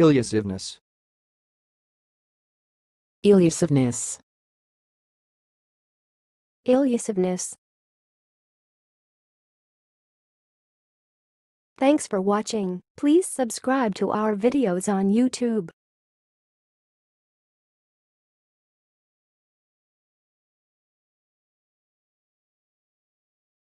Elusiveness. Illusiveness. Elusiveness. Thanks for watching. Please subscribe to our videos on YouTube.